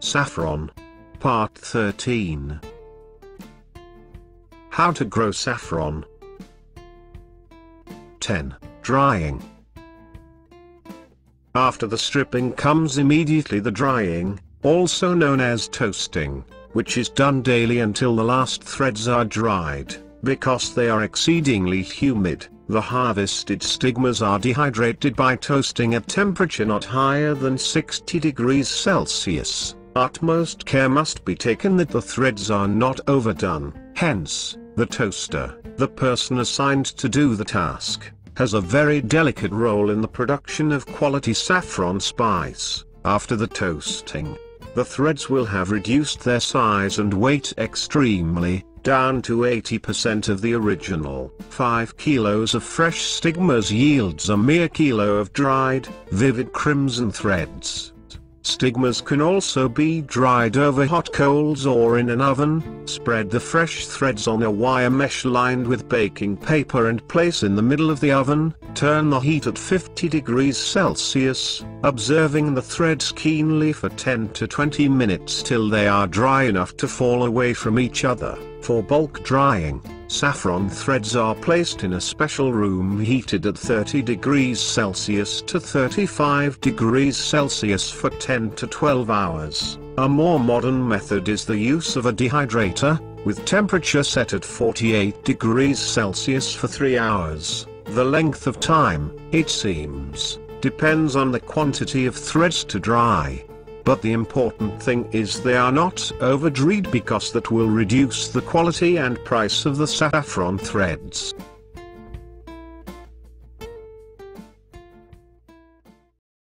Saffron. Part 13. How to grow saffron. 10. Drying. After the stripping comes immediately the drying, also known as toasting, which is done daily until the last threads are dried, because they are exceedingly humid. The harvested stigmas are dehydrated by toasting at temperature not higher than 60 degrees Celsius. Utmost care must be taken that the threads are not overdone, hence, the toaster, the person assigned to do the task, has a very delicate role in the production of quality saffron spice. After the toasting, the threads will have reduced their size and weight extremely, down to 80% of the original. 5 kilos of fresh stigmas yields a mere kilo of dried, vivid crimson threads. Stigmas can also be dried over hot coals or in an oven. Spread the fresh threads on a wire mesh lined with baking paper and place in the middle of the oven. Turn the heat at 50 degrees Celsius, observing the threads keenly for 10 to 20 minutes till they are dry enough to fall away from each other. For bulk drying, saffron threads are placed in a special room heated at 30 degrees Celsius to 35 degrees Celsius for 10 to 12 hours. A more modern method is the use of a dehydrator, with temperature set at 48 degrees Celsius for 3 hours. The length of time, it seems, depends on the quantity of threads to dry. But the important thing is they are not over-dried because that will reduce the quality and price of the saffron threads.